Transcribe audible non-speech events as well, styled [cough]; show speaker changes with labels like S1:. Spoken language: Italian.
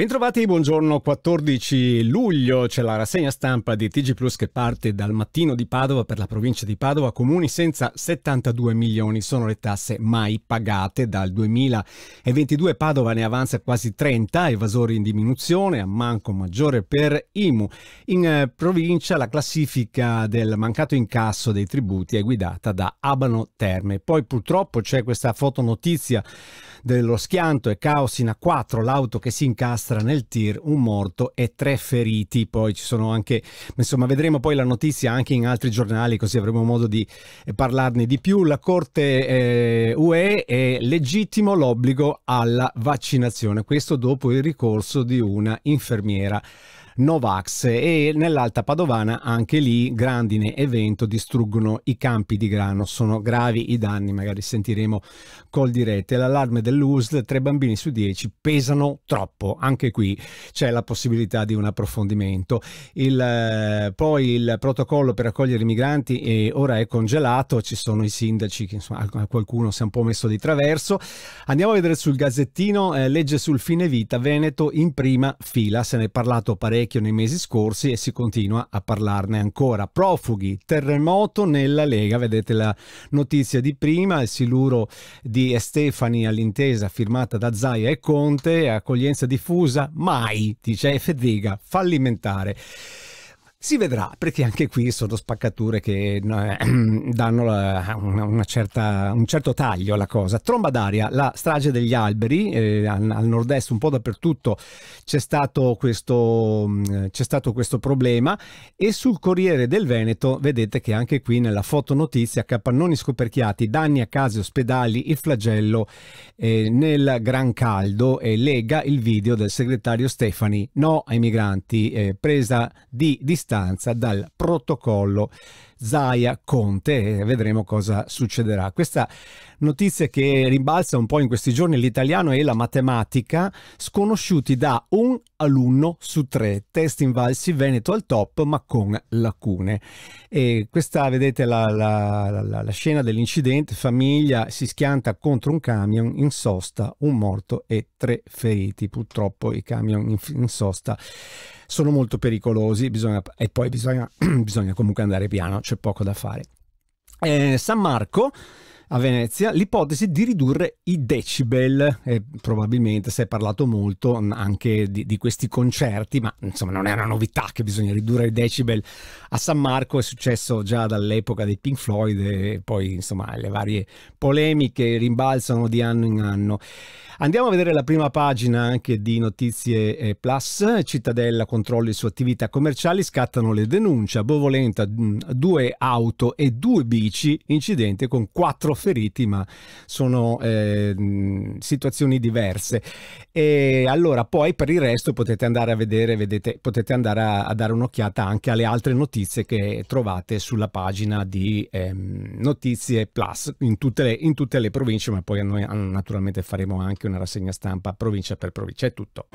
S1: Bentrovati, buongiorno, 14 luglio. C'è la rassegna stampa di TG Plus che parte dal mattino di Padova per la provincia di Padova, comuni senza 72 milioni sono le tasse mai pagate, dal 2022 Padova ne avanza quasi 30, evasori in diminuzione, a manco maggiore per IMU. In eh, provincia la classifica del mancato incasso dei tributi è guidata da Abano Terme, poi purtroppo c'è questa fotonotizia dello schianto e caos in A4, l'auto che si incastra nel tir, un morto e tre feriti. Poi ci sono anche, insomma, vedremo poi la notizia anche in altri giornali, così avremo modo di eh, parlarne di più. La Corte eh, UE è legittimo l'obbligo alla vaccinazione, questo dopo il ricorso di una infermiera Novax e nell'Alta Padovana anche lì grandine e vento distruggono i campi di grano, sono gravi i danni, magari sentiremo col dirette. L'allarme dell'USL, tre bambini su dieci pesano troppo, anche qui c'è la possibilità di un approfondimento. Il, eh, poi il protocollo per accogliere i migranti e ora è congelato, ci sono i sindaci, che insomma qualcuno si è un po' messo di traverso. Andiamo a vedere sul Gazzettino, eh, legge sul fine vita, Veneto in prima fila, se ne è parlato parecchio parecchio nei mesi scorsi e si continua a parlarne ancora. Profughi, terremoto nella Lega, vedete la notizia di prima, il siluro di Stefani all'intesa firmata da Zaia e Conte, accoglienza diffusa, mai, dice Federica, fallimentare. Si vedrà, perché anche qui sono spaccature che eh, [clears throat] danno una, una certa, un certo taglio alla cosa. Tromba d'aria, la strage degli alberi, eh, al, al, nord-est un po' dappertutto c'è stato, questo, mm, c'è stato questo problema e sul Corriere del Veneto vedete che anche qui nella fotonotizia capannoni scoperchiati, danni a case e ospedali, il flagello eh, nel gran caldo e lega il video del segretario Stefani, no ai migranti, eh, presa di distanza distanza dal protocollo Zaia Conte e vedremo cosa succederà. Questa notizia che rimbalza un po' in questi giorni l'italiano e la matematica, sconosciuti da un alunno su tre, test invalsi Veneto al top ma con lacune. E questa vedete la, la, la, la scena dell'incidente, famiglia si schianta contro un camion in sosta, un morto e tre feriti, purtroppo i camion in, in sosta sono molto pericolosi bisogna, e poi bisogna, [clears throat] bisogna comunque andare piano, c'è poco da fare. Eh, San Marco a Venezia l'ipotesi di ridurre i decibel e probabilmente si è parlato molto anche di, di, questi concerti ma insomma non è una novità che bisogna ridurre i decibel a San Marco è successo già dall'epoca dei Pink Floyd e poi insomma le varie polemiche rimbalzano di anno in anno Andiamo a vedere la prima pagina anche di Notizie Plus. Cittadella controlli su attività commerciali, scattano le denunce. Bovolenta mm, due auto e due bici, incidente con quattro feriti, ma sono eh, situazioni diverse. E allora poi per il resto potete andare a vedere, vedete, potete andare a, a dare un'occhiata anche alle altre notizie che trovate sulla pagina di ehm, Notizie Plus in tutte, le, in tutte le province, ma poi noi naturalmente faremo anche una rassegna stampa provincia per provincia. È tutto.